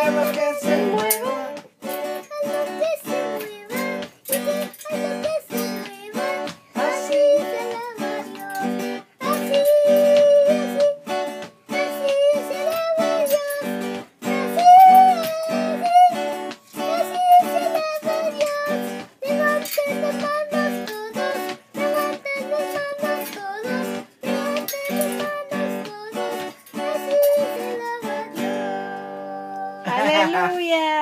perro que se mueva. Hallelujah.